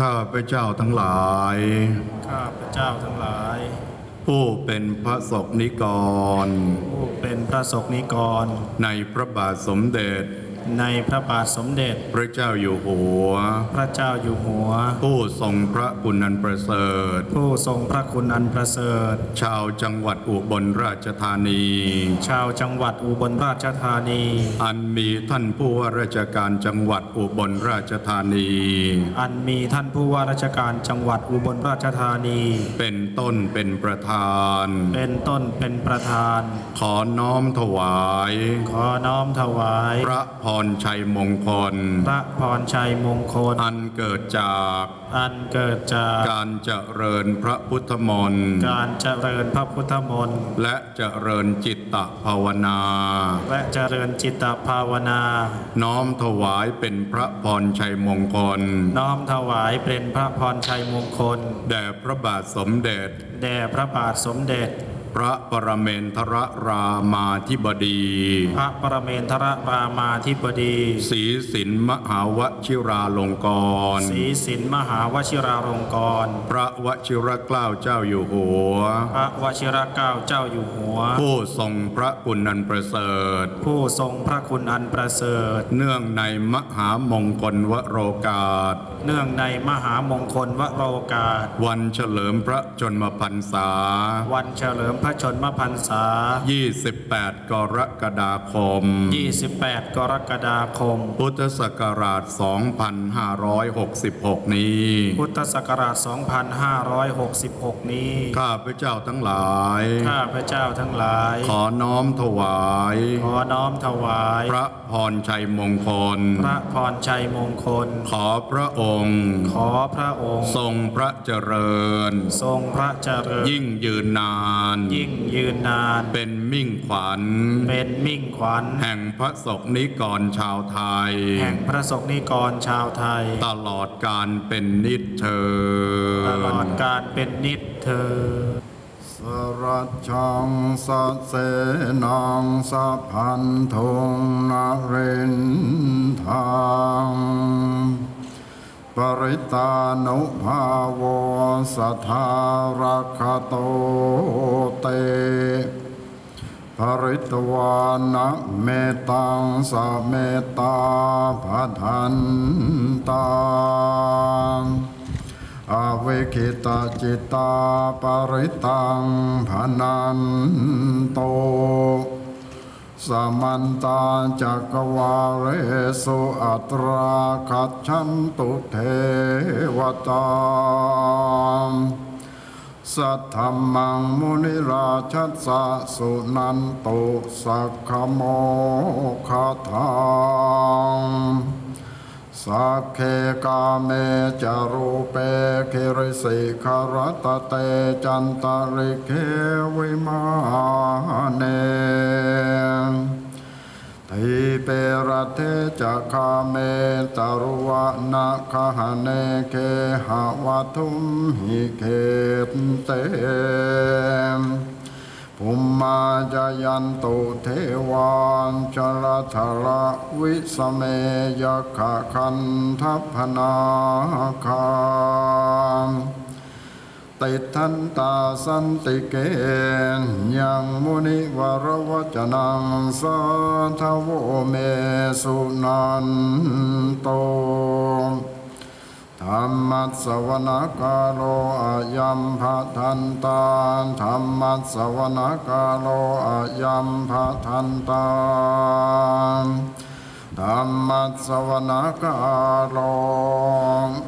ข้าพเจ้าทั้งหลาย ข้าพเจ้าทั้งหลาย ผู้เป็นพระศกนิกร ผู้เป็นพระสกนิกร ในพระบาทสมเด็จ ในพระบาทสมเด็จ พระเจ้าอยู่หัว พระเจ้าอยู่หัว ผู้ทรงพระคุณอันประเสริฐ ผู้ทรงพระคุณอันประเสริฐ ชาวจังหวัดอุบลราชธานี ชาวจังหวัดอุบลราชธานี อันมีท่านผู้ว่าราชการจังหวัดอุบลราชธานี อันมีท่านผู้ว่าราชการจังหวัดอุบลราชธานี เป็นต้นเป็นประธาน เป็นต้นเป็นประธาน ขอน้อมถวาย ขอน้อมถวาย พระพรชัยมงคลพระพรชัยมงคล อันเกิดจากอันเกิดจากการเจริญพระพุทธมนต์การเจริญพระพุทธมนต์ และเจริญจิตตภาวนา และเจริญจิตตภาวนา น้อมถวายเป็นพระพรชัยมงคล น้อมถวายเป็นพระพรชัยมงคล แด่พระบาทสมเด็จ แด่พระบาทสมเด็จ พระปรเมนทรรามาธิบดี พระปรเมนทรรามาธิบดีศรีสินมหาวชิราลงกรณ์ศรีสินมหาวชิราลงกรณ์พระวชิรเกล้าเจ้าอยู่หัว พระวชิรเกล้าเจ้าอยู่หัว ผู้ทรงพระคุณอันประเสริฐ ผู้ทรงพระคุณอันประเสริฐ เนื่องในมหามงคลวโรกาส เนื่องในมหามงคลวโรกาส วันเฉลิมพระชนมพรรษา วันเฉลิมพระชนมพรรษา 28 กรกฎาคม 28 กรกฎาคม พุทธศักราช 2566 นี้ พุทธศักราช 2566 นี้ ข้าพเจ้าทั้งหลาย ข้าพเจ้าทั้งหลาย ขอน้อมถวาย ขอน้อมถวาย พระพรชัยมงคล พระพรชัยมงคล ขอพระองค์ ขอพระองค์ ทรงพระเจริญ ทรงพระเจริญ ยิ่งยืนนานยิ่งยืนนาน เป็นมิ่งขวัญ เป็นมิ่งขวัญ แห่งพระศกนิกรชาวไทย แห่งพระสงฆ์นิกรชาวไทย ตลอดการเป็นนิจเธอญตลอดการเป็นนิจเธอญสรัจชังสัสเสนังสัพพันธุงนาเรนทาง ปริตานุภาโวสัทธารคโตเตภริตวานะเมตังสะเมตตาภทันตังอเวคิตาจิตาปริตังพนันโต สมันตาจักวาเรสุอัตราคัจฉันตุเทวตาสัทธมมังมุนิราชัสสะสุนันตุสักขโมคาทาง สักเคกาเมจารูเปคิริสิคารตเตจันตริเควิมาเนทิเปรเทจะคาเมตารุวะนะคหเนเคหะวัทุมหิเคตเต ภุมมาจายันตุเทวานจรทระวิสเมยขะคันทัพพนาคามติทันตาสันติเกณยังมุนิวรวจนังสาทโวเมสุนันโต ธรรมัสวนกาโลอายัมภะทันตาธรรมัสวนกาโลอายัมภะทันตาธรรมัสวนกาโล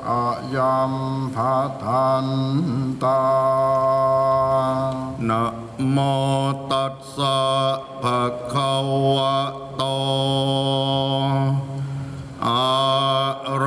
อายัมภะทันตานะโมตัสสะภะคะวะโต อะร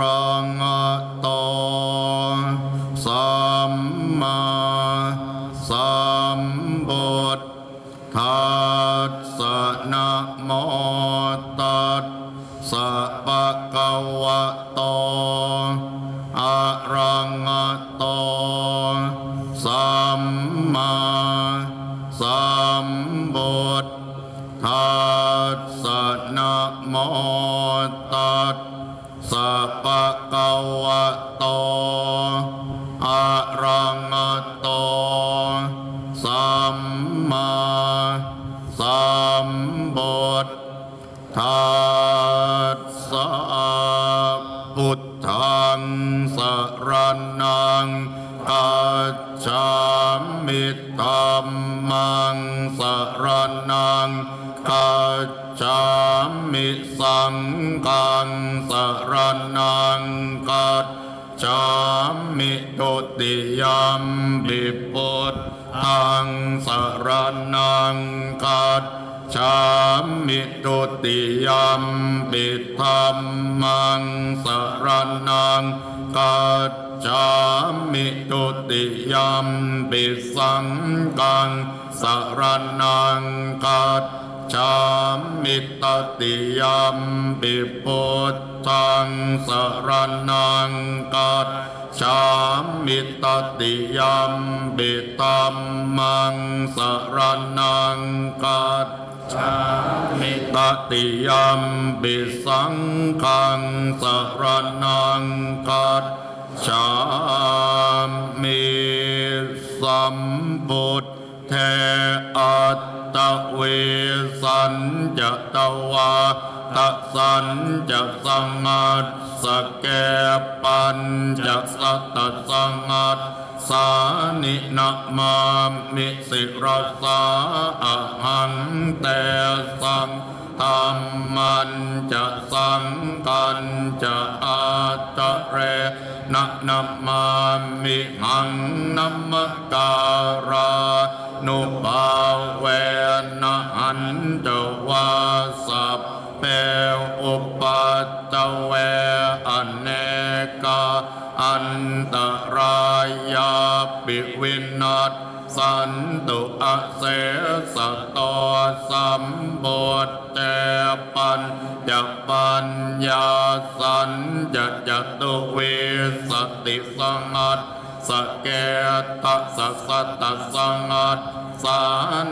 ติยมปิธรรมังสรนังกัจฉามิตุติยมปิสังฆังสรนังกัจฉามิตติยมปิพุทธังสรนังกัจฉามิตติยมปิธรรมังสรนังกัจฉามิ ตติยมปิสังฆังสรนังกัจฉามิสัมพุทเทอัตตะเวสันจะตวาตะสันจะสังัดสแกปันจะสัตสังัด สานินะมามิสิรสาอะหังแต่สังธรรมันจะสังกันจะอาตะเรนะนัมมามิหังนัมมการานุภาเวนะอันตวาสัพ เพอุปัตตเวอเนกาอันตรายาปิวินัสสันตุอเสสะโตสัมบทเตปัญจปัญญาสันจจตุเวสติสังัด สเกตะสัสสะตะสังัดสา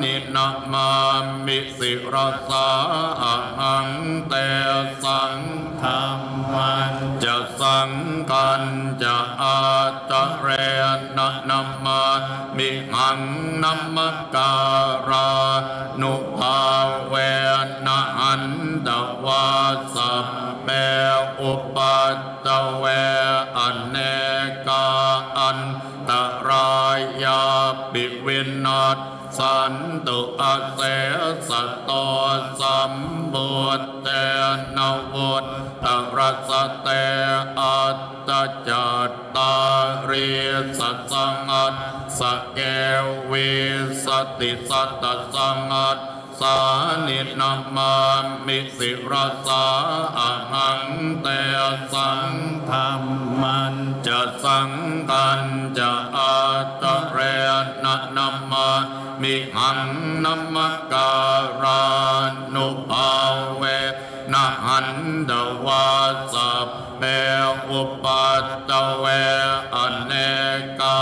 นินะมามิสิรสาหังเตสังธรรมันจะสังกันจะอาตะเรนนัมมามิหังนัมการานุภาเวนะอันตวาสัเปอุปัตตะเวอเนกาอันตรายาปิวินัสสันตุอาเสสะตสัมบุตเตนวุตตรัสเตอัตตจัตตาริสัสังัดสเกวิสติสัตสังัด สานินามามิสิรสาอะหังเตสังธรรมันจะสังกันจะอาตเรนะนามามิหังนัมมการานุภาเวนะหันตวาสัพ เปอุปัตตเวอเนกา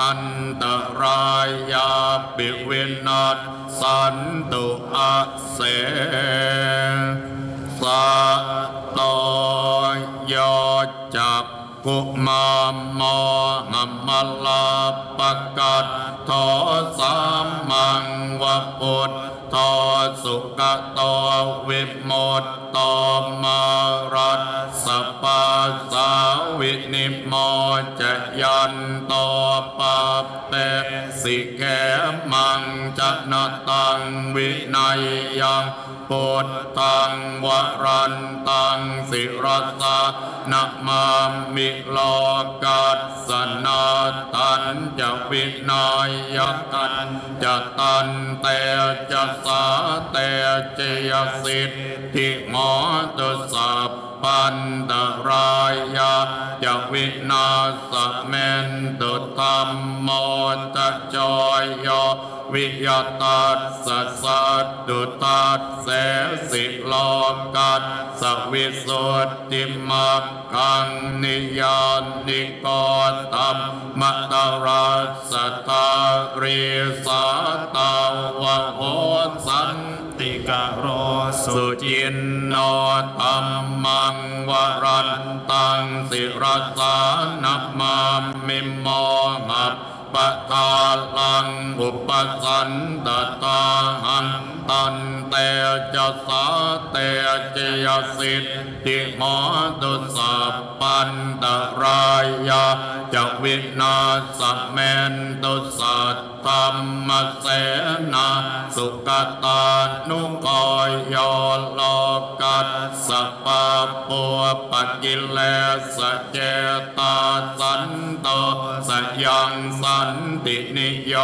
อันตรายาปิวินัสสันตุอาเสสะโตโยจักกุมามโมหัมมลาปกัดทอสัมมังวะปุต ทอสุกโตวิมุตโตมารัสสปาสาวินิโมจยันโตปาเตสิแกมังจะนตังวินัยยังพุทธังวรันตังสิรสานะมามิโลกัสสนาตันจะวินัยกันจะตันเตจะสสาเตเจยสิทธิหมอตุสัพ ปันตรายาจะวินาสเมนตุธรรมโมตจอยโยวิยตัสสะสัตตุตัสเสสิโลกัสสวิสุทธิมักขังนิยานิโกตัมมะตรัสสตาริสาตาวะโหสันติกะโรสุสุจินโนธรรมังงวรันตังสิรสานัมมามิมมองับ ปะทาลังอุปสันตตาหันตันเตจะสาเตจยสิทธิโมตุสัพปันตรายาจวินาสเมนตุสัตธรรมเสนาสุกตานุกอยยโลกัสสะปะปัวปะกิเลสเจตาสันโตสยังสันตินิโย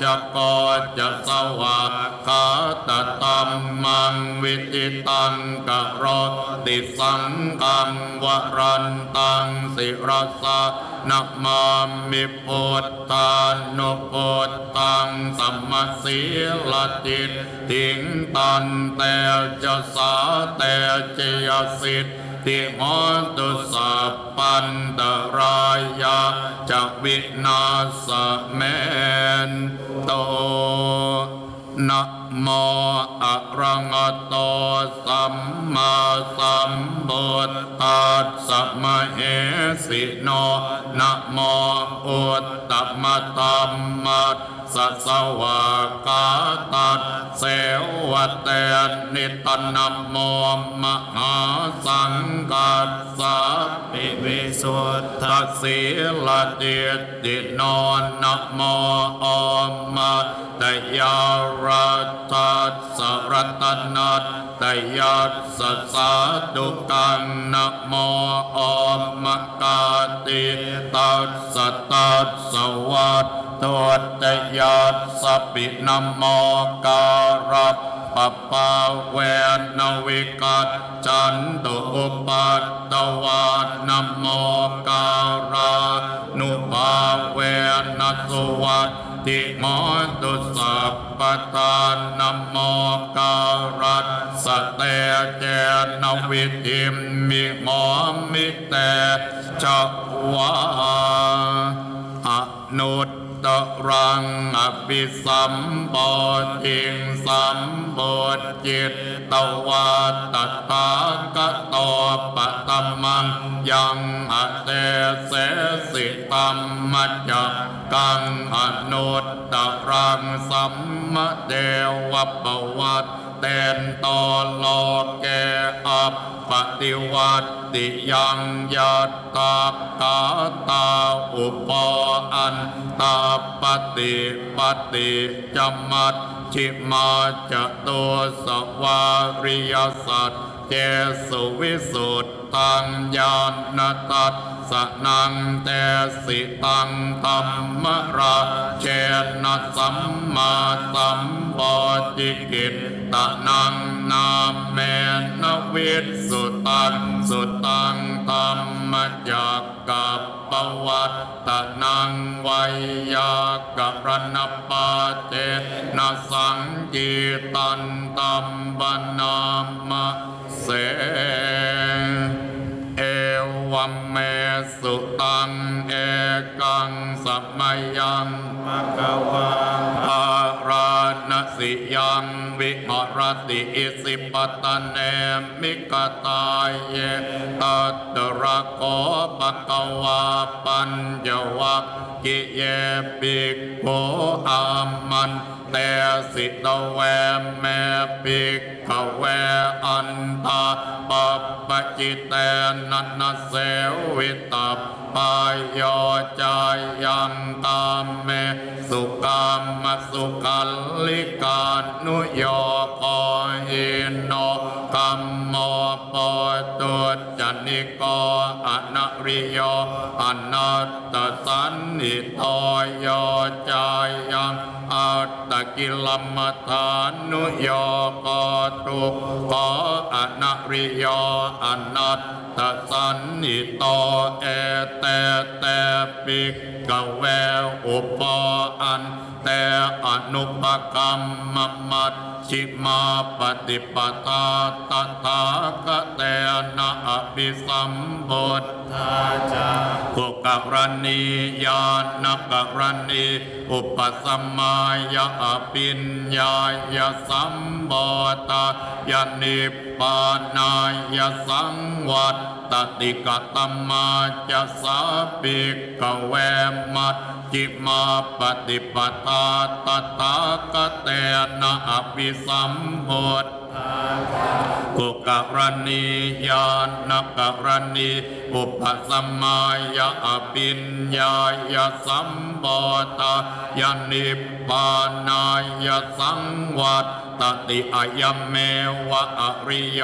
จะกอจะสวะคาตตัมมังวิจิตังกะรติสังกังวรันตังสิรสะนะมามิพุทธานุพุทธังสัมมาสีลจิตทิงตันเตจะสาเตจยสิทธิ ติโมตุสัพปันตรายาจะวินาสเมนโตนะ โมอะระงะโตสัมมาสัมพุทธัสสะมะเหสิโนนะโมอุตตมะธัมมัสสะสวากาตัสเสวะเตนิตนะโมมหาสังกัสสะปิวิสุทธัสสีลติติโนนะโมอมมาตยารัตตัสสะรัตนัตตยัสสะสาตุกังนะโมอมมกาติตัสสะตัสสะวัตตัวตยัสสะปินโมการัปปะปาเวนวิกัจจันตุอุปัตตวานะโมการานุภาเวนสุวัต ติโมตุสัพปทานนโมการัสสเตเจนวิธิมมิโมมิเตจักวาอนุต ตรังอภิสัมปติงสัมปจิตตวาตถากตปะตมังยังอเตเสสิตัมมัจจกังอนุตตรังสัมมเดวปวัต เตนตอโลเกอัปปฏิวัติยังยัตตากาตาอุปอันตาปฏิปฏิจมัดชิมาจะตัวสวาริยสัตเจสุวิสุทธังญาณตัส สนังเตสิตังตัมมราเชนะสัมมาสัมปจิกิตตะนังนาเมนวิสุตังสุตังตัมมจักกับปวัตตะนังไวยากรณปาเจนะสังกีตันตัมบนามะเส วัมเมสุตังเอกังสัมมยังมะกวาอาราณสิยังวิหรติอิสิปตะเนมิกตายเยตัตระโกปะกวาปัญจวัคกิเยปิกโกอามันเตสิตเวแมปิกขเวอันตาปปจิตเตนันนะเสวิตาปายโยจายังตามเมสุกามมสุขัลลิกานุโยโกหินโนกัมโมปตุจันนิโกอนัริโยอนัตตสันนิโตโยจายัง ตตกิลมัทานุโยกตุปะอนาริโยอนัตตสันนิโตเอเตเตปิกกเวอุปอัน แต่อนุปกรรมมมัดชิมาปฏิปทาตถาคเตนะอภิสัมบททาจากุกรณียานกรณีอุปสัมมายาอปิญญายสัมบตายานิปปานายสังวัต ตติกตัมมาจะสาปิกเวมัจจิมาปฏิปทาตถาคเตนะอภิสัมโพธกุกรณียานกรณีอุปสัมมายะอภิญญายะสัมปตายานิพพานายะสังวัตตติอายเมวะอริย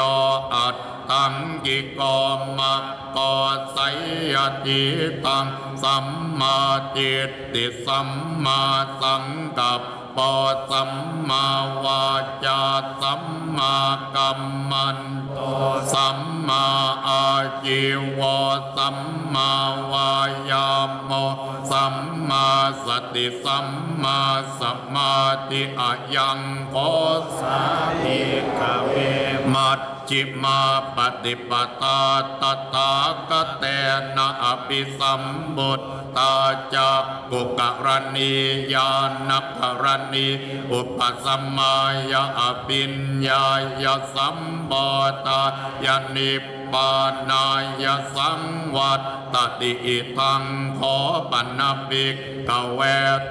อัต ตังกิกอมักกอไสยติตังสัมมาทิฏฐิสัมมาสังกัปปะสัมมาวาจาสัมมากัมมันต สัมมาอาจิวะสัมมาวายามโมสัมมาสติสัมมาสมาธิอายังโกสาธิกเวมัจจิมาปฏิปตาตถาคเตนะอภิสัมบุตตาจากกุกรณียานกรณี อุปสัมมายะอภิญญายะสัมปตายานิพพานายสังวัตตติอิทังขอปันนปิกกเว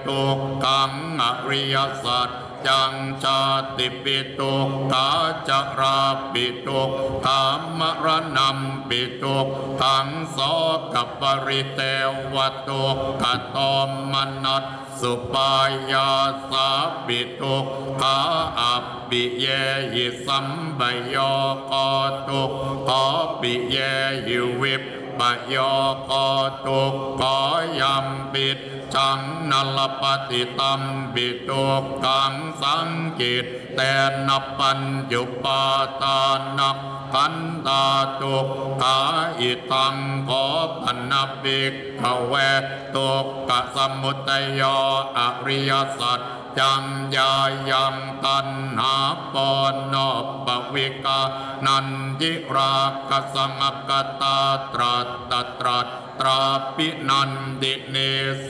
ตุกังอริยสัจจังชาติปิตุกาจาราปิตุธรรมรณัมปิตุทังโสกัปปริเตวตุกตอมมนัส สุปายาสาปิตุขาอัปปิเยหิสัมบโยกตุขอปิเยหิวิปปโยโกตุกขอยำปิดจังนัลปฏิตัมปิตุกังสังกิตแตนปัญจุปาตานับ ขันตาตุกขาอิตังขอปันนปิกขเวตุกกะสมุตัยยอริยสัจจังยายังตันหาปอนนอบปวิกา นันยิรากสังกตาตรัตตรัสตราปินันดิเน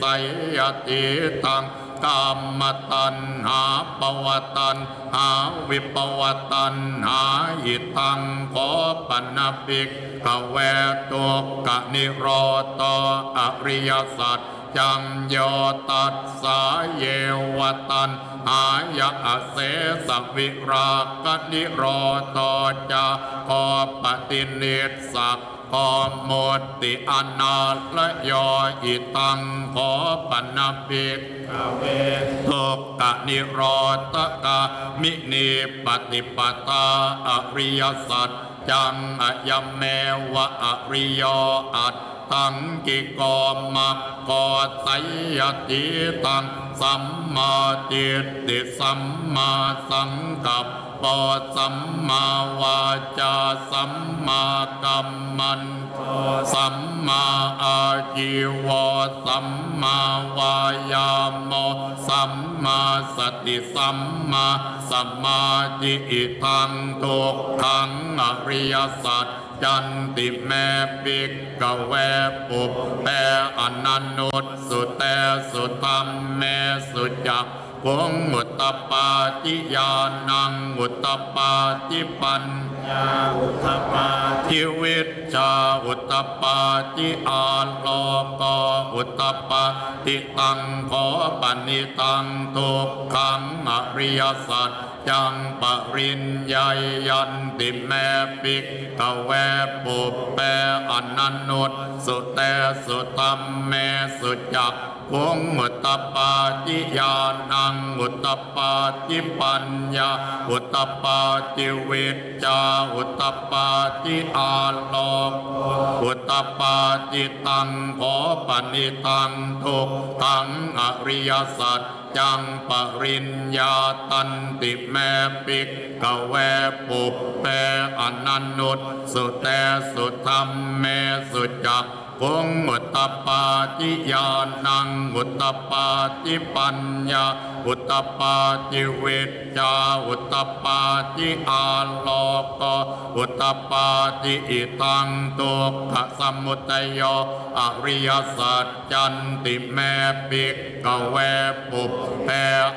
สัยยติตัง กามตันหาปวตันหาวิปวตันหาอิทังขอปันนปิกขเวตุกะนิโรตอริยสัจจังโยตัสสาเยวตันหายะเสสวิรากนิโรธจาขอปฏิเนศสัก ขอโมติอนาละยออิตังขอปันนปิกทุกกะนิโรธกะมินิปฏิปตาอริยสัจจังอายเมวะอริยอัตตังกิโกมักกอไสยติตังสัมมาทิฏฐิสัมมาสังกัป ปะสัมมาวาจาสัมมากัมมันโตสัมมาอาจิวสัมมาวายามโมสัมมาสติสัมมาสมาธิอิทังทุกขังอริยสัจจันติแม่ปิกกะแวปุบแปอนันนุตสุแตสุธรรมแม่สุจัก พงมุตตปาติยานังมุตตปาติปัน ญาอุตตปาทิวิชชาอุตตปาติอาโลกอุตตปาติตังขอปันิตังทุกขังอริยสัจจังปริญญายันติแม่ปิกกะแวปุบแปอนันนุตสุแตสุตัมแม่สุจักวงมุตตปาติยานังอุตตปาติปัญญาอุตตปาติวิจจาอุตตปาติอาโลมอุตตปาติตังขอปณิตังทุกตังอริยสัจจังปริญญาตันติแม่ปิกกะแวปุปเปอนันนุตสุเตสุธรรมแมสุจัก วงอุตตปาติยานังอุตตปาติปัญญาอุตตปาติเวชจาอุตตปาติอาโลกอุตตปาติอิตังตุขสมุตยโยอริยสัจจันติแม่ปิกกะแวปุบแป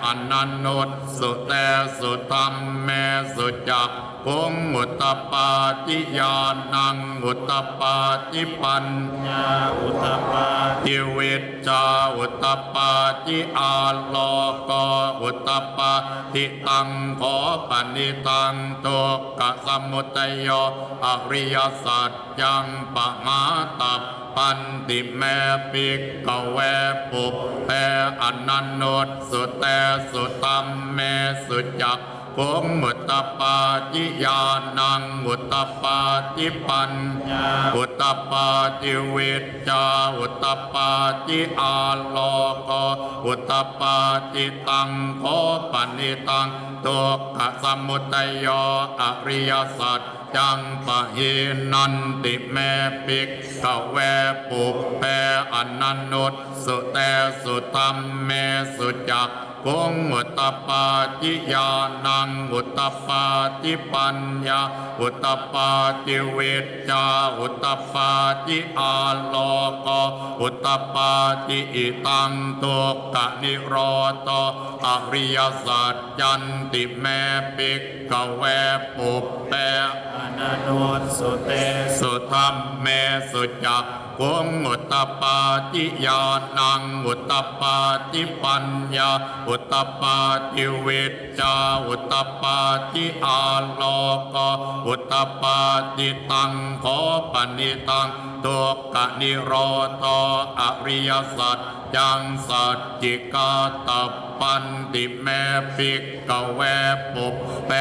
อนันนุสุแตสุธรรมแม่สุจักคงอุตตปาติญาณังอุตตปาติปัญญาอุตปาติวิจาอุตปาติอาโลกอุตปาติตังขอปณิตังตุกขสมุทัยโยอริยสัจยังปะมาตับปันติแม่ปิกกเวปุปแปอนันโนสุเตสุตัมเมสุจัก ภงมุตตปาจิญาณังมุตตปาจิปัญญาอุตตปาจิวิจาอุตตปาจิอาโลกอุตตปาจิตังโคปนิตังตุกขสมุทัยโยอริยสัจจังปะหินันติแม่ปิกกเวปุปแปอนันนุตสุเตสุตัมเมสุจัก คงอุตตปาจิญาณังอุตตปาจิปัญญาอุตตปาจิเวิจาอุตตปาจิอาโลกอุตตปาจิอิตังตุกะนิโรตอริยสัจจันติแม่ปิกกเวปุปแปอนันโนสุเตสุธรรมเมสุจัก คงอุตตปาจิญาณังอุตตปาจิปัญญาอุตตปาจิเวิจจาอุตตปาจิอาโลกอุตตปาจิตังขอปณิตังตุกกะนิโรธอริยสัจจังสัจจิกาตปันติแม่ปิกกเวปุปแป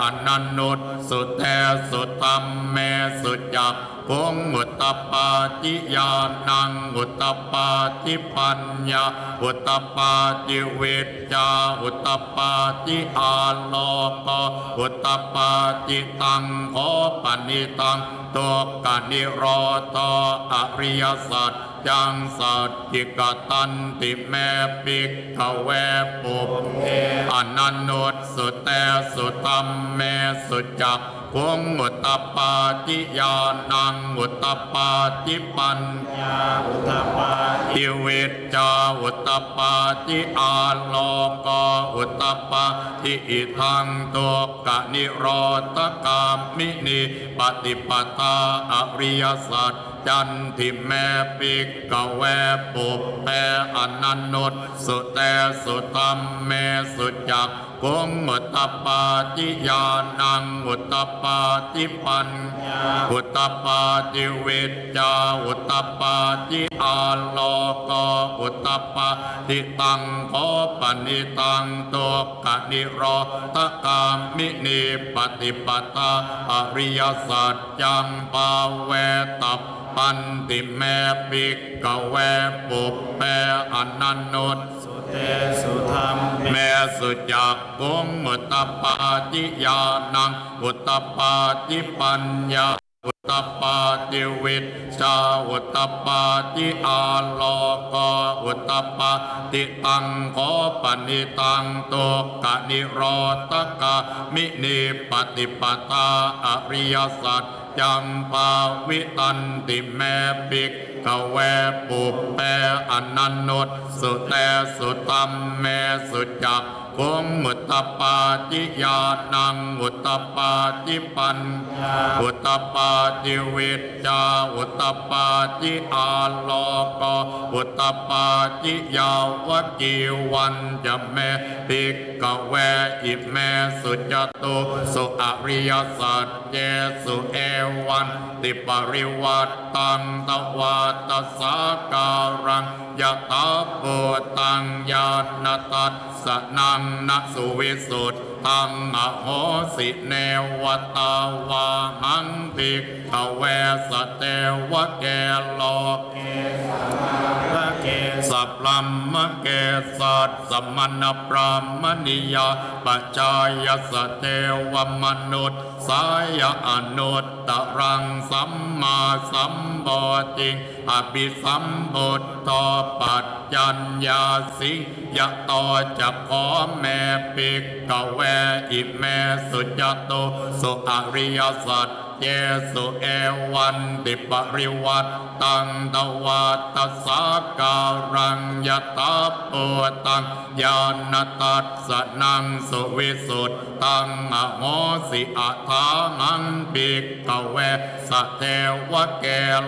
อนันนุตสุเทสุตัมเมสุจัก คงอุตตปาติญาณังอุตตปาติปัญญาอุตตปาติเวทจาอุตตปาติอาโลกอุตตปาติตังขอปณิตังตุกกนิโรธอริยสัจ จังสัจจิกตันติแม่ปิกขเวปุปอนันโนสุเตสุตัมเมสุจักคงอุตตปาจิญาณังอุตตปาจิปัญญาอุตตปาทิวิจาอุตตปาจิอาโลกอุตตปาทิอิทังตุกะนิโรธกามมินิปฏิปทาอริยสัจ จันทิแม่ปิกกเวปุปแปอนันนุตสุเตสุตัมเมสุจักคงอุตตปาจิญาณังอุตตปาจิปัญญาอุตตปาจิเวจจาอุตตปาจิอาโลกอุตตปาทิตังขอปณิตังตุกนิโรธกามมินิปฏิปทาอริยสัจจังปาเวตัป ปันติแม่ปิกกเวปุปแปอนันนุตสุเตสุธรรมเมแม่สุจักกงอุตตปาจิญาณังอุตตปาจิปัญญา อุตตปาจิวิตจาอุตตปาจิอาโลกอุตตปาติตังขอปณิตังตุกะนิโรธกามินิปฏิปทาอริยสัจจังปาวิตันติแม่ปิกกเวปุปแปอนันนุสุเตสุตัมเมสุจัก คงอุตตปาจิญาณังอุตตปาจิปัญญาอุตตปาจิวิจจาอุตตปาจิอาโลกอุตตปาจิยาวกีวันจะแม่ปิกกเวอิแม่สุจตุสุอริยสัจเจสุเอวันติปริวัตตังตวาตสาการังยะตาโพตังญาณตัส สนังนสุวิสุทธังอโหสิเนวตาวาหังติกเวสเตวะเกโลเกะเกสัพพมมะเกสัตสมณพรามณิยาปัจายสเทวมนุษย์สายอนุตตรังสัมมาสัมบติ อภิสัมพุทตปัจจัญญาสิยะโตจะขอแม่ปิกกแวอิแม่สุจโตสุอริยสัจ เยสุเอวันติปริวัตตังตวัตตสาการังยตาปุตังญาณตัสสนังสุวิสุตตังอโมสิอัฏฐานังปิกขเวสเทวะเก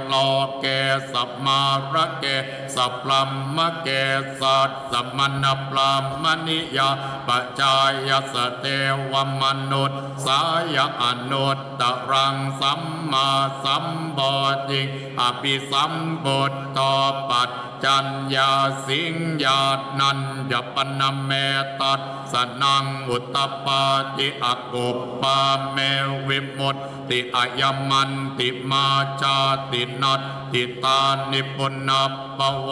โลเกสัมมาระเกสัพพลัมมะเกสัตสัมมณปรามณิยาปจายสเทวมนุษย์สายอนุตตรังสัมมาสัมบติอภิสัมบุตตปัจ จัญญาสิงญาตนันยปนเมตัสสนังอุตตปาติอกุปปาเมวิมุตติอายมันติมาจาตินัตติตานิปุณณปว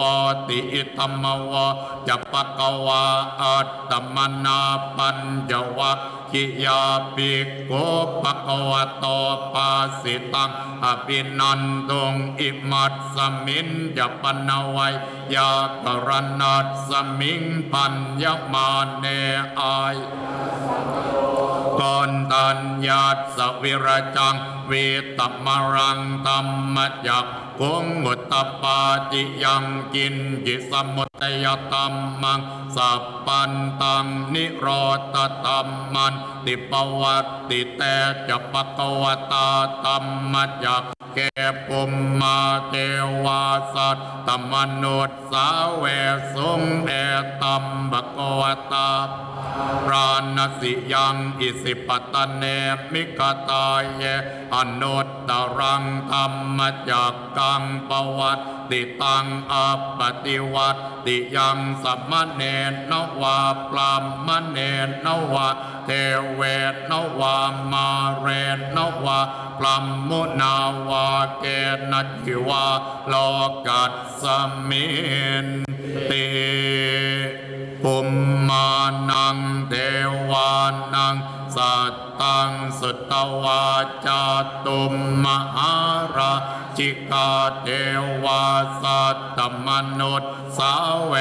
ติอิธรรมวะจะปะกวาอัตตมนาปัญจวัคคิยาปิโกปะกวะโตปาสิตังอภินันตุงอิมัตสมินจะปนวัยยากรณัตสมิงปัญญมาเนอายกอนตัญญาสวิรจังเวตมรังธรรมจักคงมุตตปาจิยังกินจิสมุตยตัมมังสัพปันตังนิโรธตัมมัน ติปวัตติแต่จะปะกวตาตัมมจักแก่ปุมมาเทวาสัตตมนุษสาเวสุงเอตัมบกวตาปราณสิยังอิสิปตะเนมิกตายเยอนุตตรังธรรมจักกังปวัตติตังอัปปติวัตติยังสัมมเนนวาปรามเนนวาเทเวนวามาเรนวาปรมมุนาวาเกนัจิวาโลกัสสมินติปุมมานังเทวานัง สัตตังสุตวาจาตุมมหาราชิกาเทวาสัตตมนุษย์สาเว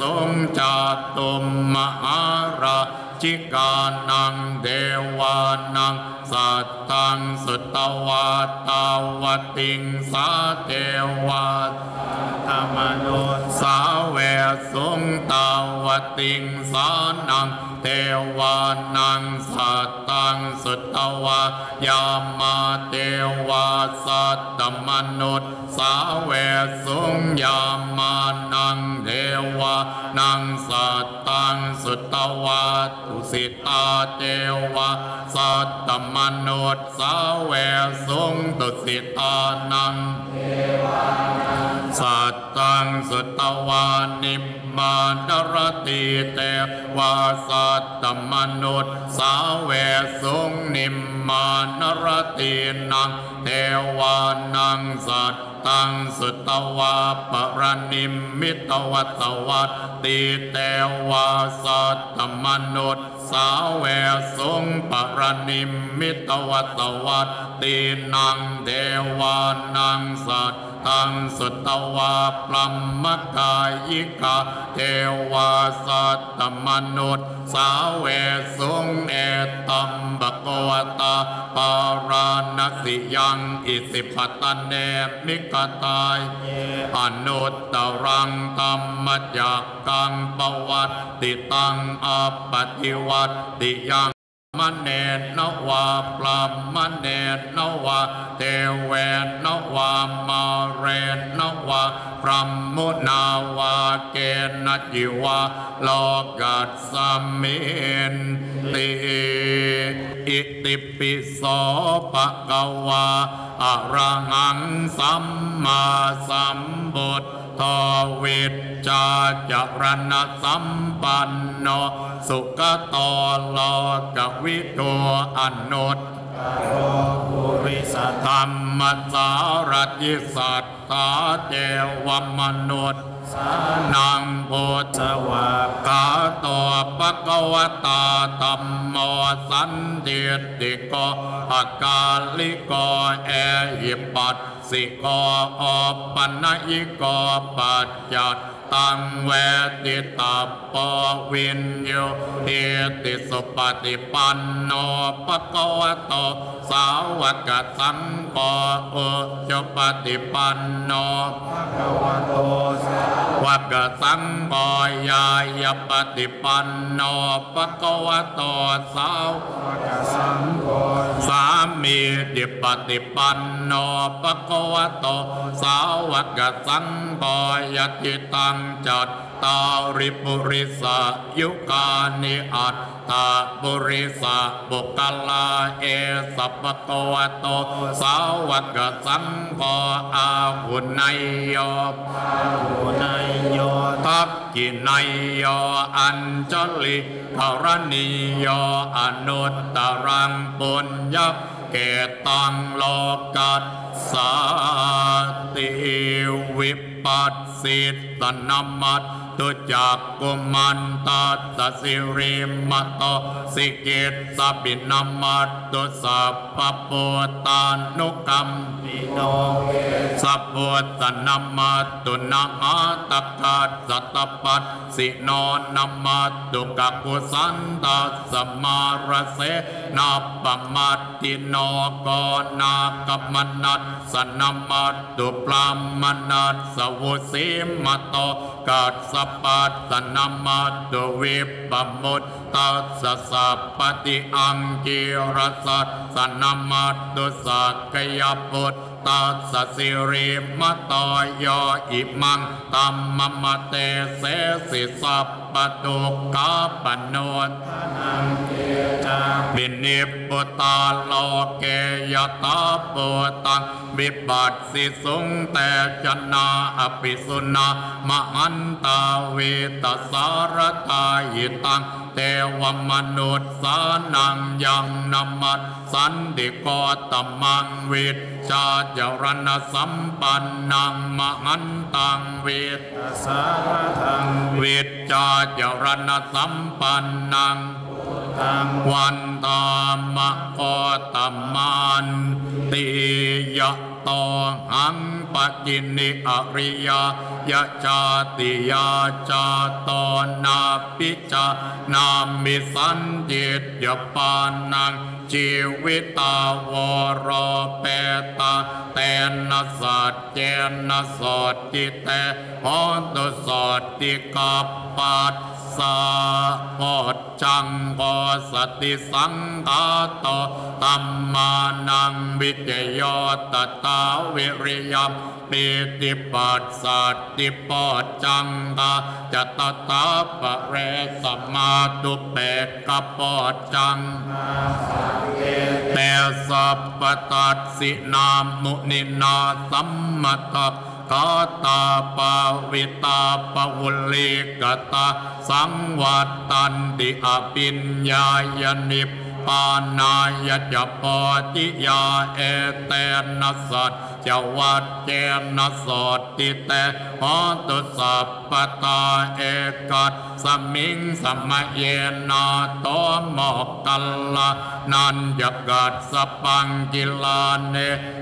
สงจาตุมมหาราชิกานังเทวานังสัตตังสุตวาตาวติงสาเทวาธรรมนต์สาเวสุงตาวติงสานังเทวานังสัตตังสุตวายามาเทวาสัตตมนต์สาเวสุงยามานังเท วานังสัตตังสุตตวัตุสิตาเทวะสัตตมนุษสาเวสุงตุสิตานังสัตตังสุตวานิม มานรติเตวาสัตตมนุษย์สาเวสุงนิมมานรตินังเทวานังสัตตังสุตวาปรนิมมิตวัตวัตติเตวาสัตตมนุษย์สาเวสุงปรนิมมิตวัตวัตตินังเทวานังสัตต งสุตวาปลัมมกายิกาเทวาสัตตมนุษย์สาเวสุงเอตัมบกวตาปาราณสิยังอิสิปตะเนมิกตายอนุตตรังตัมมจักกังปวัตติตังอปปิวัตติยัง มเนนวาปลามเนนวาเทเวนวามาเรนวาพรหมุนาวาเกณจิวาโลกัสสมินติอิติปิโสปะกวาอระหังสัมมาสัมพุทโทวิจจาจรณะสัมปันโนสุขตโลกวิโตอนุต ปุริสธรรมสารติสัตตาเจวมนุษย์สานังพุทธสวากาตปะกวตาตัมโมสันเดติโกอากาลิโกเอหิปัสสิโกอปันญิโกปัจจัต ตังเวติตาปวินโยเอติสุปฏิปันโนปะกวะโต สาวกสังโอจปฏิปันโนวักสังโฆยายปฏิปันโนปะกวะโตสาวกสามีดิปฏิปันโนปะกวะโตสาวกสังโฆยติตังจัต ตาริปุริสายุกานิอัตตาปุริสาบุคลาเอสัพพะกวโตสาวักสังโฆอาหุนายโยทักกินายโยอัญจลิภรณีโยอนุตตรังปุญญเกตังโลกัสสาติวิปัสสิตนามัต ตุจักกุมันตัสสิริมตโตสิกิตสบินามัตตุสัพพปุตตานุกรรมสัพพุทธนามาตุนามาตักขัดสัตตปัสสิโนนามาตุกักกุสันตัสสมาระเสนาปมาติโนกนากัมนัสสนามาตุปรามนัสสวุสิมโตกัสสปัสสนามาตุวิปมุตตัสสะสัพปฏิอังกิรสัสสนามาตุสักกยปุตตัสสสิริมตอยอิมังตัมมมะเตเสสิสัพปตุกาปโนท บินิปุตาโลเกยตาปุตังวิบัติสิสุงแต่จนาอภิสุนามหันตาเวตสารตายิตังเทวมนุษย์สานังยังนมัสสันติโกตมังวิทชาจรณสัมปันนังมหันตังวิทวิทชาจรณสัมปันนัง วันตามะโคตมันติยะตอหังปะกินิอริยยะจาติยาจาตอนาปิจานามิสันจิตยปานังชีวิตาวรเปตาแตนะสัจเจนะสดติเตหอนตุสดติกัปปัส สาโพจังโพสติสังฆาโตตัมมานังวิจโยตตาวิริยมปิติปัสสัตติปอจังกาจตตาปะเรสมาตุเปกกปอจังแต่สัพปตัสสินามุนินาสัมมตะ กาตาปาวิตาปวุลิกตาสังวัตตันติอปิญญายนิปานายจปติยาเอเตนะสัต จวัดเจนะสดติเตหอตุสัพปตาเอกัสสมิงสมะเยนาโตมอกกัลลานันยกัสสปังกิลาเน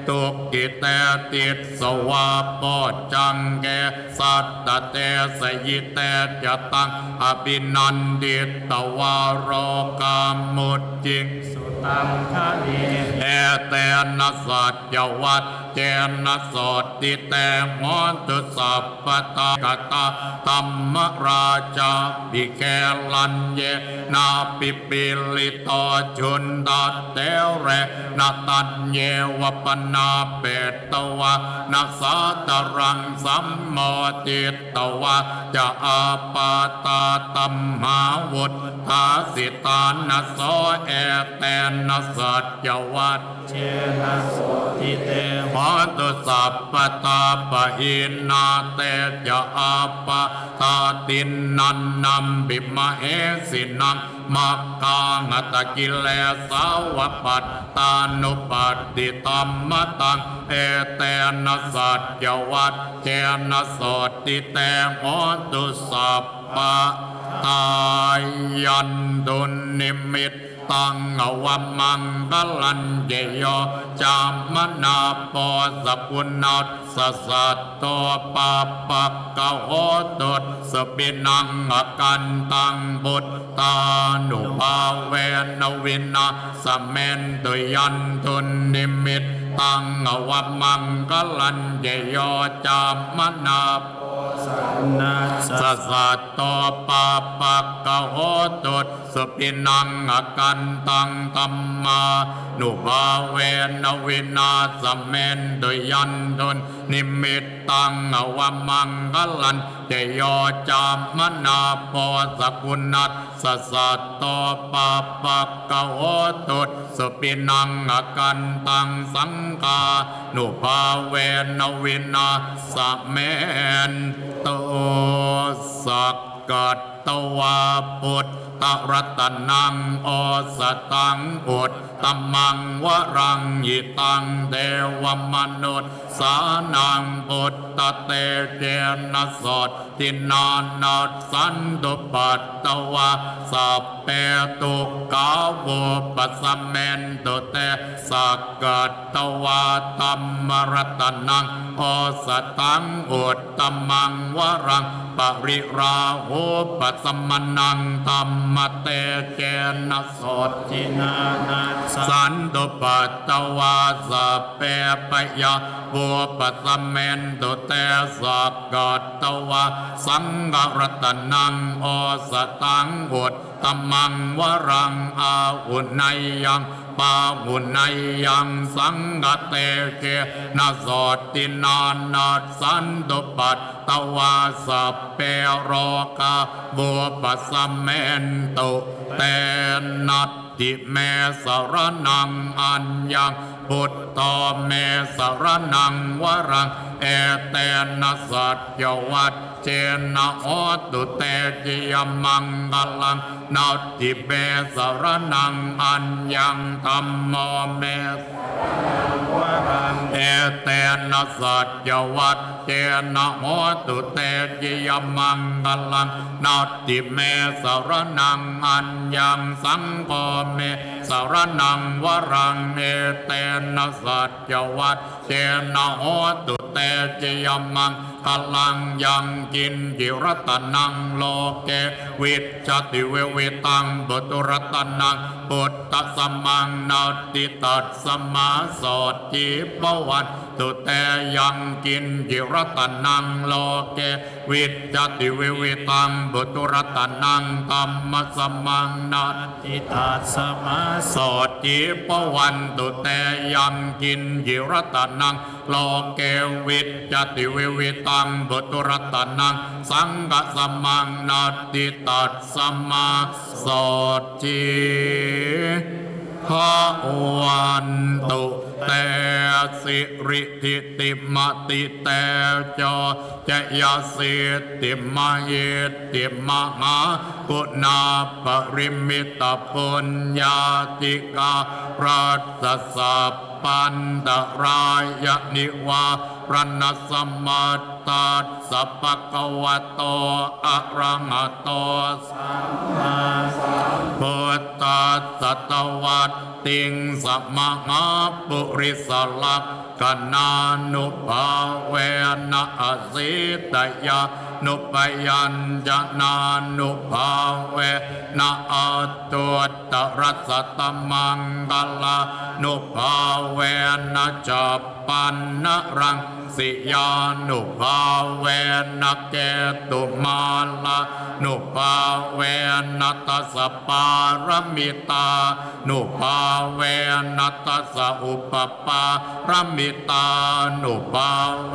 ตุกิเตติสสวาปอจังเกสัตตเตสยิเตจตังอภินันดิตวารกามุจจิงตังคะเนเอเตนะสัจวัต เจนะสดติเตมอนตุสัพปตากตาตัมมราชาปิแกลันเยนาปิปิลิตอจุนดาเตเรนาตัญเยวปนาเปตตวะนาสาตรังสัมโมติตตวะจะอาปาตาตัมหาวุฒทาสิตานะโสเอเตนะสัจวัตเชนะโสทิเตขอตุสัพปตาปะหินาเตจะอาปะทาตินนันนัมบิมะเอสินังมักกางัตกิเลสาวปัตตานุปัตติตัมมะตังเอเตนะสัจวัตเจนะโสติเตโหตุสัพปะทายันตุนิมิต ตังอวัมังกลันเยโยจามนาปอสกุณัสสสัตโตปาปักกะโหตุสปินังอกันตังบุตตานุภาเวนวินาสเมนตุยันทุนิมิตตังอวัมมังกลันเยโยจามนานาสสสัตโตปาปักกะโหตุสปินังอกันตังตัมมานุภาเวนวินาสเมนตุยันทุนนิมิตตังอวัมมังกลันเจโยจามนาโพสกุณัสสสัตโตปาปักกะโหตุสปินังอกันตังสังกานุภาเวนวินาสเมนโตสักกัตตวาปุตตรัตนังอสตังอุตตมังวรังยิตังเทวมนุษย์สานังปุตตเตเจนะสดทินานัสสันตุปัตตวาสัพเปตุกาโวปัสสมเมนตุเตสักกัตตวาตัมมรัตนังโอสตังอุตตมังวรังปริราโหปัสสมนังธรรมเตเจนะสติทินานาสสันตุปัตตวาสพเปปยะโวปัสสเมนตุเตสักกัตตวาสังฆรัตนังโอสตังอุตตมังวรังอาอุนัยยังปาหุนัยยังสังฆเตเกนะโสตินานาสันตุปัตตวาสพเปโรกาโวปัสสมเมนตุเตนัตติเมสรนังอัญญัง พุทธเมสรนังวรัง เอเตนะสัจยวัต เจนะโอตุเตจิยมังกลังนาติเมสรนังอัญญังธรรมโมเมวารังเอเตนะสัจยวัตเจนะโหตุเตจิยมังกลังนาติเมสรนังอัญญังสังโฆเมสรนังวรังเอเตนะสัจยวัตเจนะโหตุเตจิยมัง กลังยังกินกิรัตนังโลเกวิจติเววิตังบตุรัตนังปุตตสมมังนาติตัสสมาสอดทิปวัต ตุเตยังกินกิรัตนังโลเกวิจจติเววิตังบุตุรัตนังตัมมสมมังนาทิตัสสมาโสติปวันตุเตยังกินยิรัตนังโลเกวิจจติวิวิตังบุตุรัตนังสังกสมังนาติตัสสมาโส ติภาวันตุเตสิริทิติมติเตจจยสิติมเยติมหากุณาปริมิตปุญญาติการัตสัพปันตรายนิวาพระนสมมาตัส สะปะกวะโตอะระหะโตสัมมาพุทธัสสะตวัตติงสัมมาปุริสลักขณานุภาเวนะอสิตยานุปยัญจนานุภาเวนะอัตตุตรัสตมังกลานุภาเวนะจัปปันนะรังสิยานุภาเวนะเกตุมาลานุภาเวนตัสสปารมิตา นุภาเวนตัสสะอุปปารมิตา นุภาเว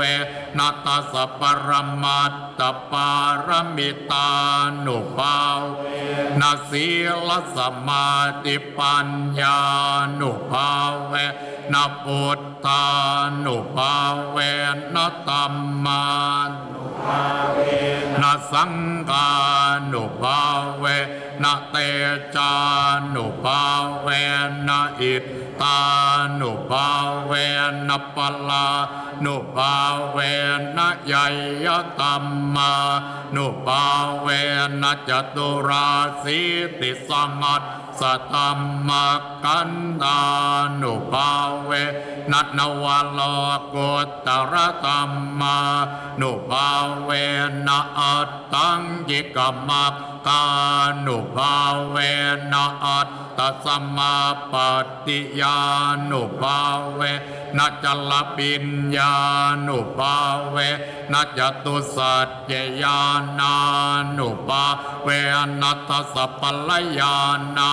นตัสสะปรมัตตปารมิตา นุภาเวนะศีลสมาธิปัญญา นุภาเวนะพุทธานุภาเวนตัมมา นาเวนะสังกานุภาเวนะเตจานุภาเวนะอิท ตานุภาเวนปลานุภาเวนยยตัมมานุภาเวนจตุราสีติสงัดสตัมมกันดานุภาเวนัตนวโลกุตรตัมมานุภาเวนอัตตังยิกมักกานุภาเวนะอัตตสัมมาปฏิญานุภาเวนัจจลปิญญานุภาเวนัจตุสัจเจยานานุภาเวนัตสัพพลยานา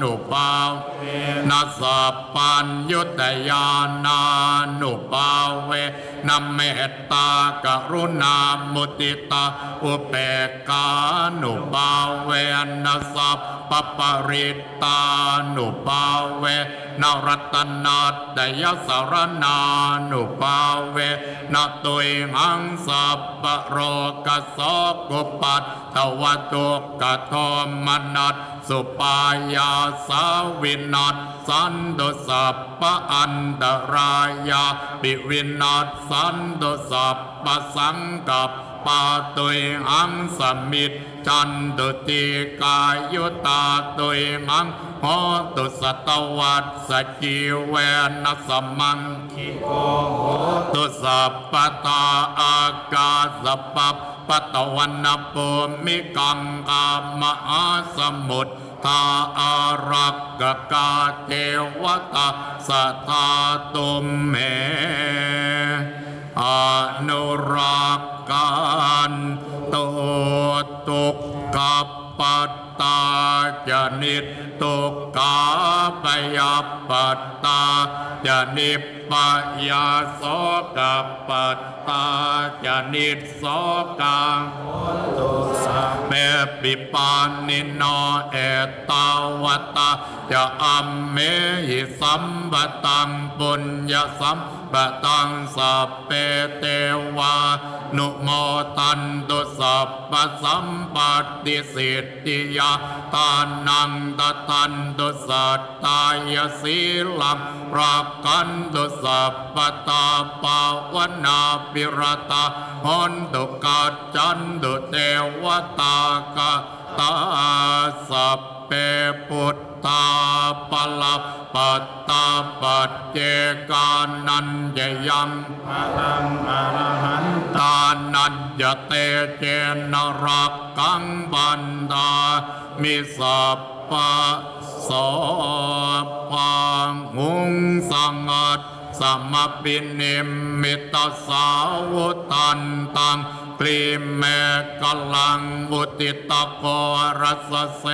นุภาเวนัสสัพปัญยุตยานานุภาเวนัมเมตตากรุณามุติตาอุเปกขานุภาเวนัสสัพปปริตตานุภาเวนรัตนาตยสารนานุภาเวนตุยหังสัพปะโรกสสกุปัตตวตุกะโทมนัสสุปายาสาวินัสสันตุสัพปะอันตรายาปิวินัสสันตุสัพปะสังกับ ปาตุยหังสมิตจันตุติกายุตาตุยหังโหตุสตวัตสจิเวนัสมังคิโกโหตุสัพปตาอากาสปัปปตวันนปุมิกังกามหาสมุทรทาอารักกกาเทวตาสทาตุมเม ปยัปปตตาจนิปปยาโสกัปปตตาจนิตโสกังเปปิปานิโนเอตาวตาจะอัมเมหิสัมปตังปุญญสัมปตังสัพเปเตวานุโมตันตุสัพปสัมปติสิทธิยาทานังตตันตุสัตตายสีลังรักกันตุสัพปตาปาวนาปิรตาหนตุกัจจันตุเทวตากตาสัพ ปพุทธาปลับปัตตาปัจเจกานันยยังอะลังอรหันตานัญญเตเจนรักกังบันดามิสัพปะสปังหุงสังัดสมปินิมมิตสาวุตันตัง กรีเมกลังบุติตะโกรัสเส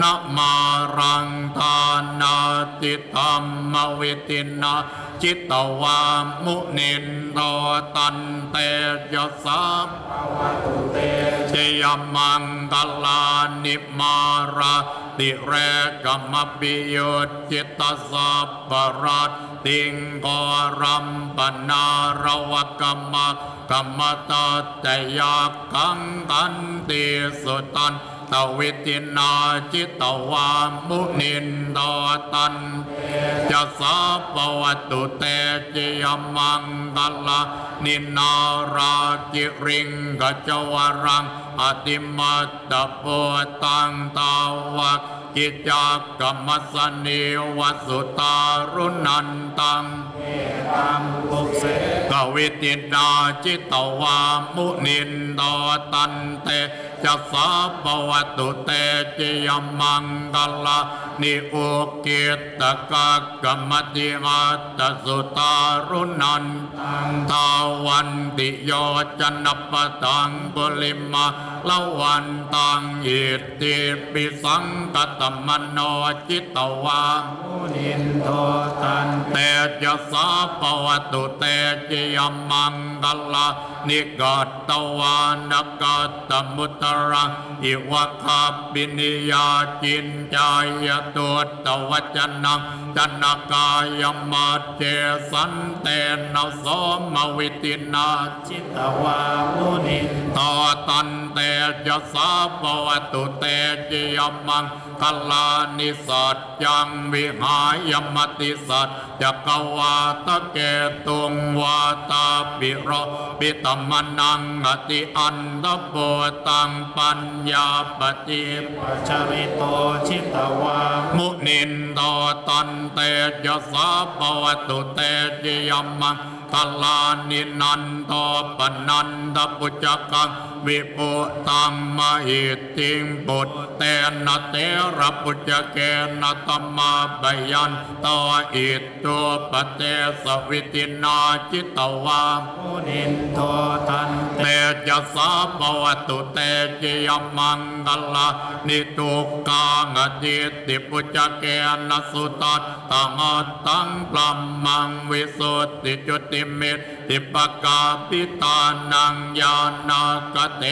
นมารังทานาติธรรมวิตินาจิตตวามุนินโตตันเตยสาเจยมังกลานิมาราติเรกมปิโยจิตตสัพปรัตติงกรัมปนารวกรรมก กรรมตเตยากังกันติสุตันตวิตินาจิตวามุนินตตันจะสาปวัตตุเตจิยมังกลานินาราจิริงกัจวรังอติมัตตโพตังตาวะกิจจกรรมสนิวัสุตารุนันตังตังปุเสกวิตินาจิตตวามุนินโตตันเตจะสาปวัตุเตจิยมังกลานิโอกิตตะกะกรรมติอาตตสุตารุนันทาวันติโยจันปตังบุลิมาละวันตังอิติปิสังกตมโนจิตตวามุนินโทตันเตจะสาปวัตตุเตจิยมังกลานิกัตตวานกัตตมุตระอิวะคาปินิยาจินจายตุตตวัจนังจันนกายมาเจสันเตนะสมวิตินาจิตวามุนิตตันเตจะสาปวตุเตจิยมังกลานิสัจยังวิหายมติสัจจะกวาตะเกตุงวาตาปิโรปิตมนังอติอันตโปตังปัญญาปฏิปัจจริโตชิตตวามุนินโตตันเตยสาปวตุเตยยมังกลานินันโตปนันตปุจจกัง วิปุตังมหิติงปุตเตนะเตระปุจจเกนะตมมาบยันโตอิตัวปเตสวิตินาจิตตวามุนินโตตันเตจะสาปวัตุเตจิยมังกลานิตุกางอจิตติปุจจเกนะสุตัตตังตังปลัมมังวิสุทธิจุติมิต ติปกาปิตานังญาณกเต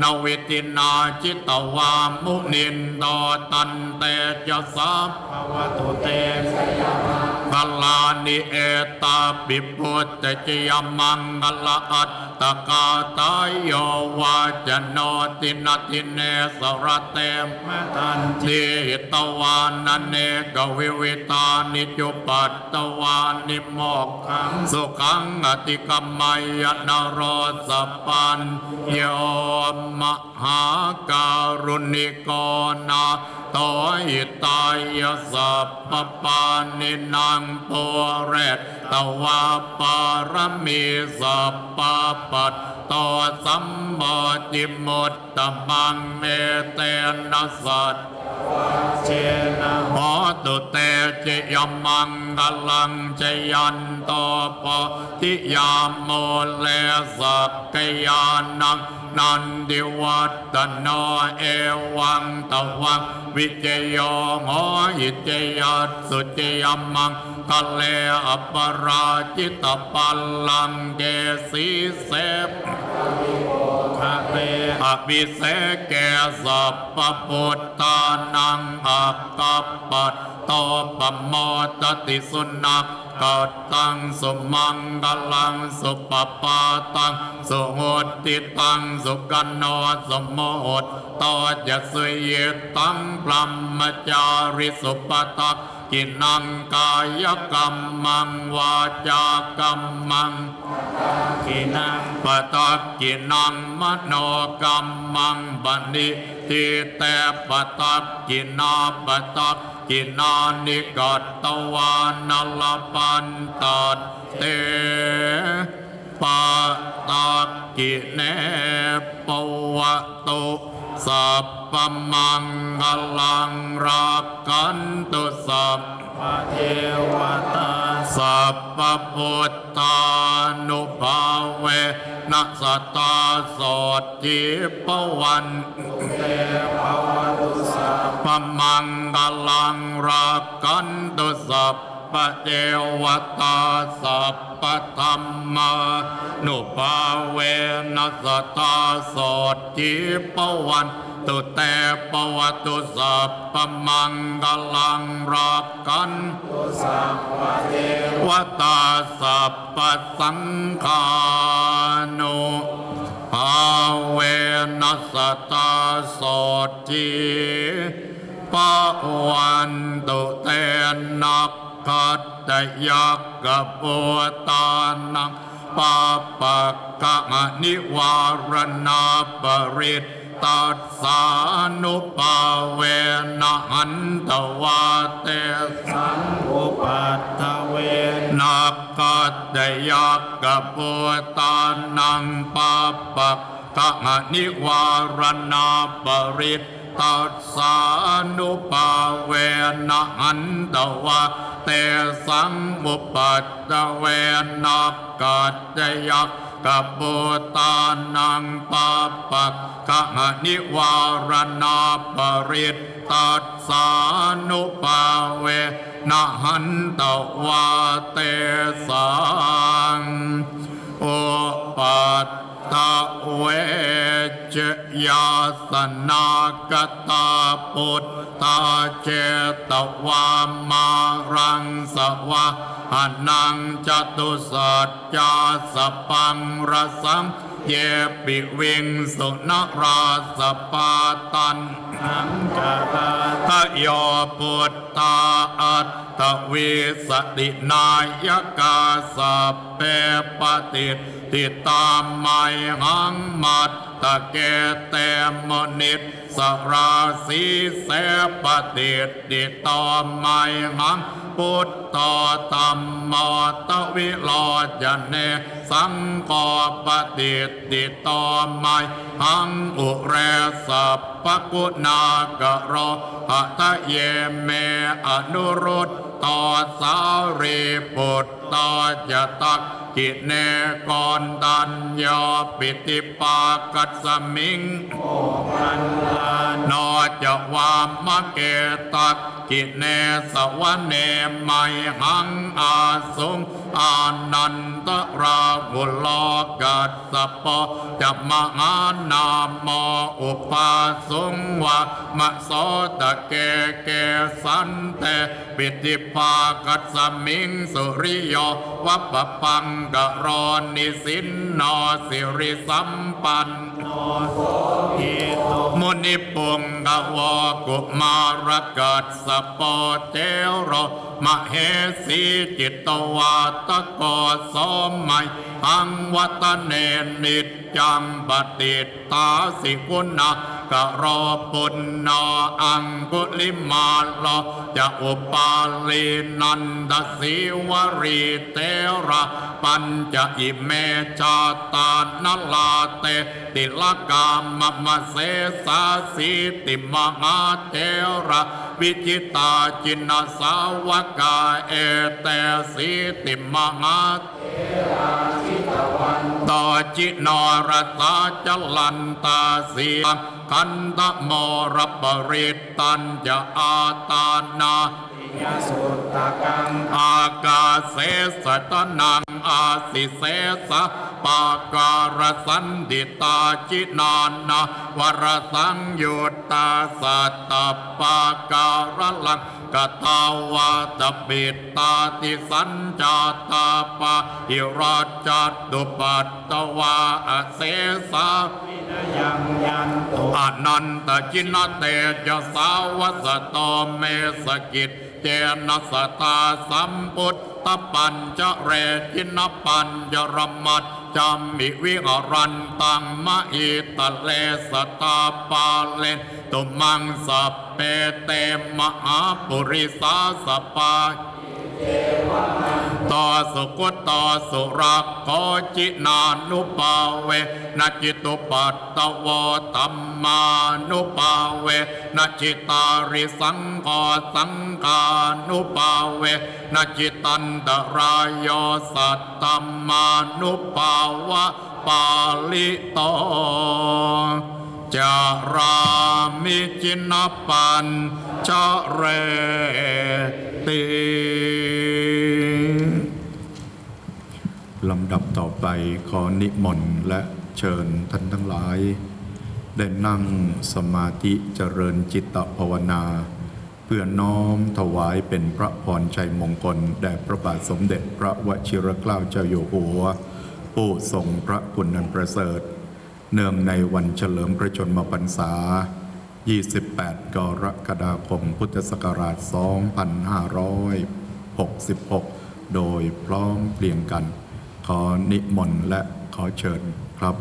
นวิตินาจิตวามุนินโตตันเตจะสาภวตุเตสยามาลานิเอตาปิปุตตจิยมังกลาอัตตกาตายโยวาจโนตินาติเนสระเตมตันจิทิตวานันเนกวิวิตานิจุปัตตวานิโมกขังสุขังอติกรรมยนโรสปันโยมหาการุณิกนาตหิตายสัพปปานินังโปเรต ตวาปารมีสัพปปัตตสัมบติมุตตมังเมเตนะสัตเจนะขอตุเตจยมังกลังจยันตปทิยามโมเลสักกยานัง นันดิวัตโนเอวังตวังวิจโยโหหิจยัสสุจยมังกะเลอปราจิตปัลลังเกสีเสพภะเตอภิเสกแก่สัพพพุทธานังอักกัปปัตโตปโมตติสุนัก กัตตังสุมังกลังสุปปาตังสุโหติตังสุกันโนสมโมตโตจะสุยตังพรหมจาริสุปตักกินังกายกรรมังวาจากรรมังกินังปตักกินังมโนกรรมังบันิทิแต่ปตักกินาปตัก กินานิกัตตวานลปันตัดเตปตักกิเนปวะตุสัพพมังกลังรักกันตุสัพ พเทวตาสัพพพุทธานุภาเวนัสตาสดทิปวันเตภวตุสัพพมังกลังรักกันตุสัพ พเทวตาสัพพธรรมานุภาเวนัสตาโสติปวันตุเตปวัตุสัพพมังกลังรักกันตุสัพพเทวตาสัพพสังฆานุภาเวนัสตาโสติปวันตุเตนัก ขัตตยักกะปุตานังปาปะกะนิวารณาปริตตัสสานุปาเวนะหันตวาเตสังอุปัตตเวนักกัตตยักกะปุตานังปาปะกะนิวารณาปริต ตัสสานุปาเวนะหันตวะเตสังมุปัตตเวนักกัตตยักกะปุตานังปาปะกะนิวารณาปริตตัสสานุปาเวนะหันตวาเตสังอุปัตตะเว จยาสนากตาปุตตาเจตวามารังสวะหนังจตุสัจจาสปังรสังเยปิวิงสุนราสปาตันนังกาตาทะโยปุตตาอัตตวิสตินายกาสเปปฏิติตามไมหังมัต ตะเกเตมนิตสราสีเสปฏิติตามไมหังพุทธตัมมตวิโลจเน สังกปฏิติตามไมหังอุเรสัพปกุณากะโรหะทะเยเมอนุรุตต่อสาวรีปุตตอจะตัก กิเนกรตัญญาปิติปากัสมิงพันลานนอจะวามมะเกตักกิเนสวะเนไมหังอาสุงอานัน ตราบุลอกัสสะปะจะมหานามออุปาสงวะมะโสตะเกเกสันเตปิติภากัสสมิงสุริโยวัปปังกรอนิสินนอสิริสัมปันโต มุนิปุงกวากุมารกัสสปอเทโรมเหสีจิตวาตะกอสมัยหังวัตเนนิจจังปฏิตตาสิกุณา กะรอปุณนาอังกุลิมาลจะอุปาลีนันดสีวรีเตระปัญจะอิเมจาตานลาเตติลกามมะเสสาสีติมหาเทระวิจิตาจินสาวกาเอเตสีติมหาต่ อจินรตาจลันตาเสียงกันตะมรปริตตัญจะอาตานายสุตตะกังอากาเสสตนังอาสิเสสะปาการสันดิตาจินานะวรสังยุตตาสัตตปาการลัง กตาวาตปิตตาติสัญจาตาปาหิราจัตุปัตตวาอเสสายังยันโตอนันตจินเตจสาวสตอเมสกิจเจนะสตาสัมพุทธ ตปัญจะเรจินปัญจรมัดจามิวิหรันตังมะอิตะเลสตาปาเลนตุมังสเปเตมหาปุริสาสปา ต่อสุกุตต่อสุรักขอจินานุปาเวนะจิตุปัตตวตัมมานุปาเวนะจิตาริสังขอสังกานุปาเวนะจิตันตรายโยสัตตัมมานุปาวะปาลิโต จารามิจินปัญจเรติลำดับต่อไปขอนิมนต์และเชิญท่านทั้งหลาย ได้นั่งสมาธิเจริญจิตภาวนา เพื่อน้อมถวายเป็นพระพรชัยมงคล แด่พระบาทสมเด็จพระวชิรเกล้าเจ้าอยู่หัว ผู้ทรงพระคุณนันประเสริฐ เนื่องในวันเฉลิมพระชนมพรรษา 28 กรกฎาคม พุทธศักราช 2566 โดยพร้อมเพรียงกัน ขอนิมนต์และขอเชิญครับ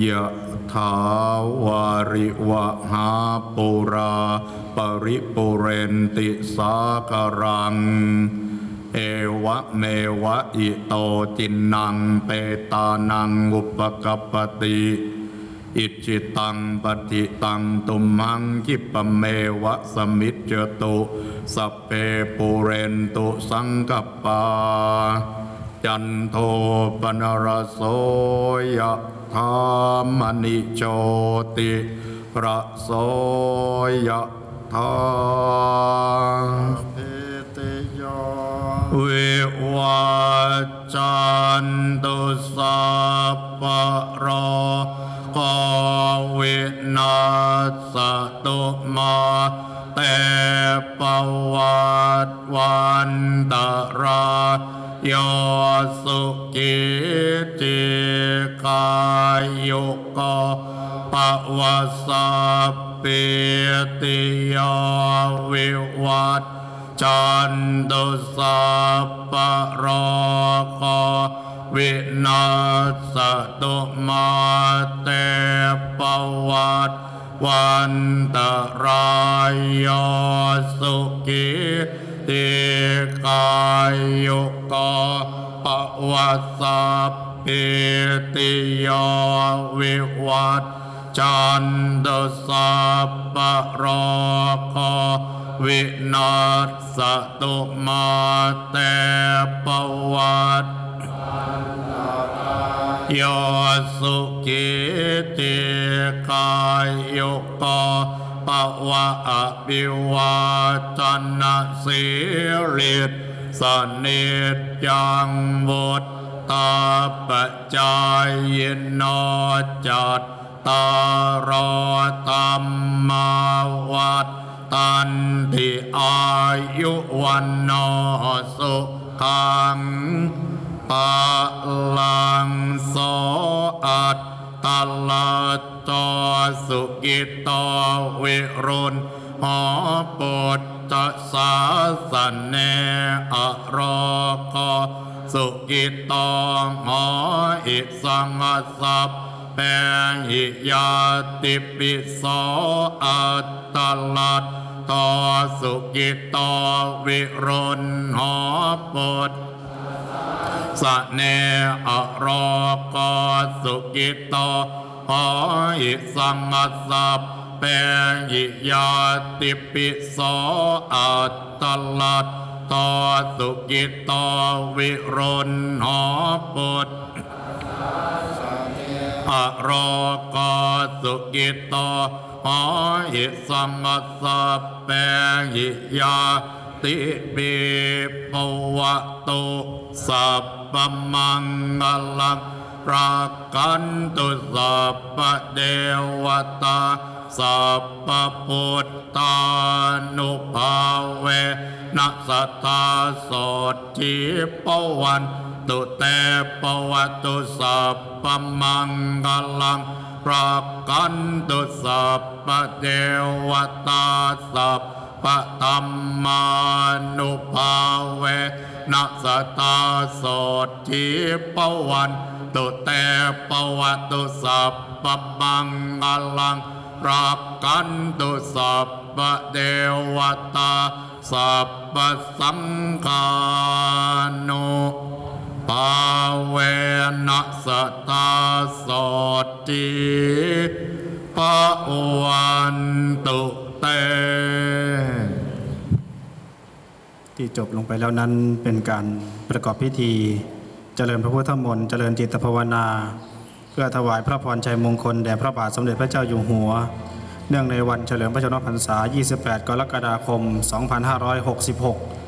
ยะถาวาริวะหาปูรา ปะริปูเรนติสาคะรัง เอวะเมวะอิโต ทินนังเปตานังอุปะกัปปะติอิจฉิตังปัตถิตังตุมหัง ขิปปะเมวะ สะมิชฌะตุ สัพเพปูเรนตุสังกัปปา จันโทปนรโสยะ ธามณิโชติระโสยะธาเพติโยวิวัจจันตุสัพพะโรโควินาสตุมาเตปวัตวันตราย โยสุกิจิกายโยโกปวัสสปปิติโยวิวัตจันตุสัพพโรโควินาสตุมาเตปวัตวันตรายโยสุกิ ติกายโยโกปวัสสปปิติยวิวัตจันตสัพพะรโควินาสตุมาเตปวัตโยสุกิติกายโยโก ปวะอภิวาจนนสิริสนิจยังวุตตาปจายโนจัตตารอตัมมาวัดตันติอายุวันโนสุขังปะลังโสอัต ตลัตโตสุกิตโตวิรุณหอปุตตสาสนเนอโรโคสุกิตตหออิสังสัพแปงหิยาติปิโสอัตตลัดตอสุกิตตวิรุณหอปุต สะเนอโรกสุกิตตหอิสังมัสสัพแปงหิยาติปิโสอัตตลัดตอสุกิตตวิรุณหอปุตอะโรกสุกิตโตหอิสัมมัสสะแปหิยาติ ปิปวะตุสัพพมังกลังรักกันตุสัพพเดวตาสัพพพุทธานุภาเวนัสสทธาโสทิปวันตุเตปวัตุสัพพมังกลังรักกันตุสัพพเทวตาสัพ พธรรมมานุภาเวนัสตาโสทิปวันตุเตปวัตุสัพพมังกลังรักกันตุสัพเทวตาสัพสังฆานุปาเวนัสตาโสติปะวันตุ แต่ที่จบลงไปแล้วนั้นเป็นการประกอบพิธีเจริญพระพุทธมนต์เจริญจิตภาวนา เพื่อถวายพระพรชัยมงคลแด่พระบาทสมเด็จพระเจ้าอยู่หัว เนื่องในวันเฉลิมพระชนมพรรษา 28 กรกฎาคม 2566